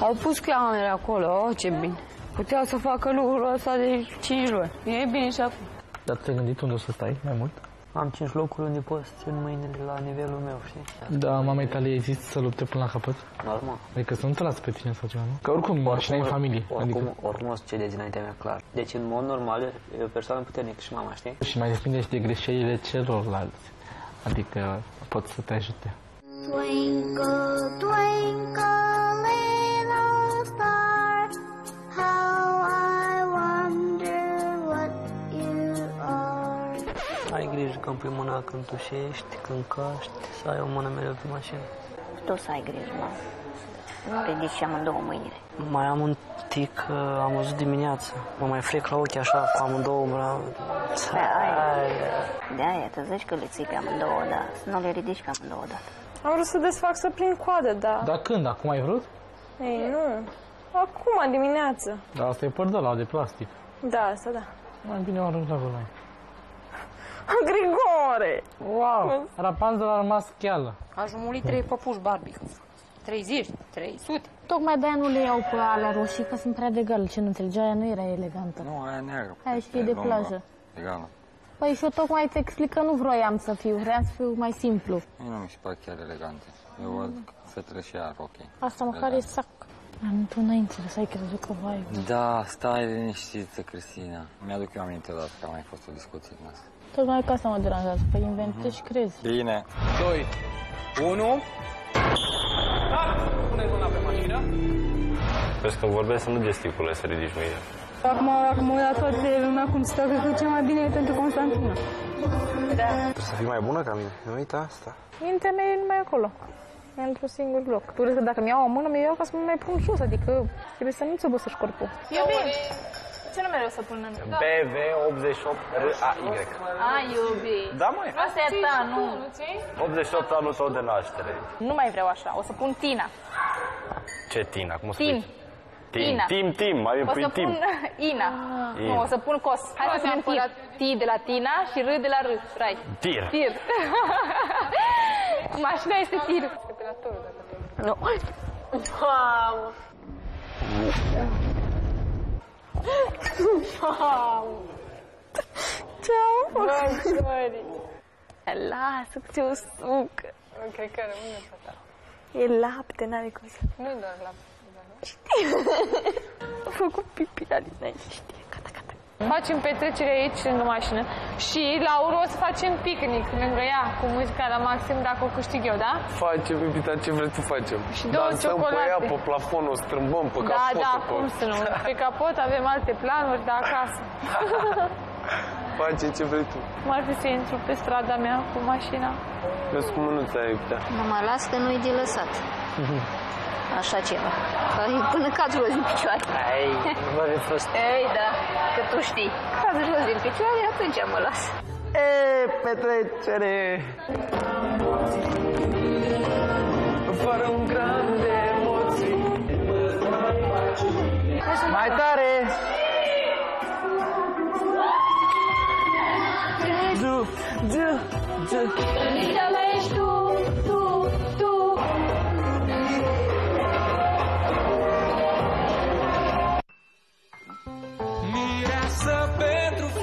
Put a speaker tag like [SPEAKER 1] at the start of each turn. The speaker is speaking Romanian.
[SPEAKER 1] Au pus clownele acolo, oh, ce bine. Puteau să facă lucrul ăsta de 5 luni. E bine și acum.
[SPEAKER 2] Dar ți-ai gândit unde o să stai mai mult?
[SPEAKER 3] Am 5 locuri unde pot să țin mâinile la nivelul meu, știi?
[SPEAKER 2] Da, mama Italia există să lupte până la capăt?
[SPEAKER 3] Normal.
[SPEAKER 2] Adică să nu te lasă pe tine sau ceva, nu? Că oricum, mașina e în familie.
[SPEAKER 3] Oricum,
[SPEAKER 2] Adică,
[SPEAKER 3] oricum o să cedezi înaintea mea, clar. Deci, în mod normal, e o persoană puternică și mama, știi?
[SPEAKER 2] și mai depinde și de greșelile celorlalți. Adică pot să te ajute.
[SPEAKER 4] Twinkle, twinkle, little star, how I wonder what you are.
[SPEAKER 3] Ai grijă când pui mâna când tușești, când caști, să ai o mână mereu pe mașină.
[SPEAKER 5] Tu să ai grijă, mă. Nu ridici amândouă mâinile.
[SPEAKER 3] Mai am un tic, uh, am văzut dimineața. Mă mai frec la ochi așa, cu amândouă mâna.
[SPEAKER 5] Pe aia. De aia te zici că le ții pe amândouă, dar să nu le ridici pe amândouă odată.
[SPEAKER 6] Am vrut să desfac să prind coadă, da.
[SPEAKER 2] Dar când? Acum ai vrut?
[SPEAKER 6] Ei, nu. Acum, dimineață.
[SPEAKER 2] Dar asta e păr de la de plastic.
[SPEAKER 6] Da, asta da.
[SPEAKER 2] Mai bine o arunc la gunoi.
[SPEAKER 6] Grigore!
[SPEAKER 2] Wow! Rapanzul a rămas cheală.
[SPEAKER 1] Aș muli trei păpuși Barbie. 30, 300.
[SPEAKER 7] Tocmai de-aia nu le iau pe alea roșii, că sunt prea de gal. Ce nu înțelegi, aia nu era elegantă.
[SPEAKER 8] Nu, aia neagră.
[SPEAKER 7] Aia și e de
[SPEAKER 8] lungă,
[SPEAKER 7] plajă.
[SPEAKER 8] Egală.
[SPEAKER 7] Păi și eu tocmai îți explic că nu vroiam să fiu, vreau să fiu mai simplu.
[SPEAKER 8] Mie nu mi se pare chiar elegante. Eu văd că fetele și ea rochii.
[SPEAKER 7] Asta măcar e sac. Am tu n-ai înțeles, ai crezut că vai.
[SPEAKER 8] Da, stai liniștită, Cristina. Mi-aduc eu aminte odată că a mai fost o discuție din asta.
[SPEAKER 7] Tocmai că asta mă deranjează, că inventezi și crezi.
[SPEAKER 8] Bine.
[SPEAKER 9] 2, 1... Puneți mâna pe mașină.
[SPEAKER 10] Vezi când vorbesc să nu gesticule, să ridici mâine.
[SPEAKER 6] Acum, acum dat toată lumea cum stă, cred că cel mai bine e pentru Constantina. Da.
[SPEAKER 9] Trebuie să fii mai bună ca mine. Nu uita asta.
[SPEAKER 6] Mintea mea e numai acolo. E într-un singur loc. Tu crezi că dacă mi-au o mână, mi-o iau ca să mă mai pun sus, adică trebuie să nu-ți obosești corpul.
[SPEAKER 11] Eu bine. Ce numere o să pun în...
[SPEAKER 10] BV88RAY.
[SPEAKER 11] A, iubi.
[SPEAKER 10] Da, măi.
[SPEAKER 11] Asta e ta, nu.
[SPEAKER 10] 88 anul tău de naștere.
[SPEAKER 11] Nu mai vreau așa. O să pun Tina.
[SPEAKER 10] Ce Tina? Cum o să
[SPEAKER 11] Tim.
[SPEAKER 10] spui? Tim.
[SPEAKER 11] Tina.
[SPEAKER 10] Tim, Tim. Mai
[SPEAKER 11] O
[SPEAKER 10] pui
[SPEAKER 11] să
[SPEAKER 10] Tim.
[SPEAKER 11] pun Ina.
[SPEAKER 10] Ina.
[SPEAKER 11] Nu, o să pun Cos. Hai să punem Tir. T de la Tina și R de la R. Rai.
[SPEAKER 10] Tir.
[SPEAKER 11] Tir. Mașina este Tir. Nu. Wow. Wow. Ce-am făcut? Lasă că ți-o suc.
[SPEAKER 6] Cred că rămâne pe ta.
[SPEAKER 11] E lapte, n-are cum să...
[SPEAKER 6] Nu e doar lapte.
[SPEAKER 11] Am făcut pipi la dinainte, știe, gata, gata.
[SPEAKER 6] Facem petrecere aici, lângă mașină. Și la urmă o să facem picnic lângă ea, cu muzica la maxim, dacă o câștig eu, da?
[SPEAKER 9] Facem, iubita, ce vrei tu facem?
[SPEAKER 6] Și două
[SPEAKER 9] Dansăm pe
[SPEAKER 6] ciocolate.
[SPEAKER 9] ea, pe plafon, o strâmbăm pe
[SPEAKER 6] Da,
[SPEAKER 9] capot.
[SPEAKER 6] da,
[SPEAKER 9] pe...
[SPEAKER 6] cum să nu. Pe capot avem alte planuri de acasă.
[SPEAKER 9] Face ce vrei tu.
[SPEAKER 6] Cum ar fi să intru pe strada mea cu mașina?
[SPEAKER 9] Vezi cum nu ți-ai iubita.
[SPEAKER 5] Nu mă las că nu-i de lăsat. Așa ceva. Păi, Până cazi jos din picioare.
[SPEAKER 3] Ai, vă de fost.
[SPEAKER 5] Ei, da, că tu știi. Cazi jos din picioare, atunci mă las.
[SPEAKER 9] E, petrecere! Fără un gram de emoții. Mai tare! Du, du, du.
[SPEAKER 4] tira
[SPEAKER 9] São Pedro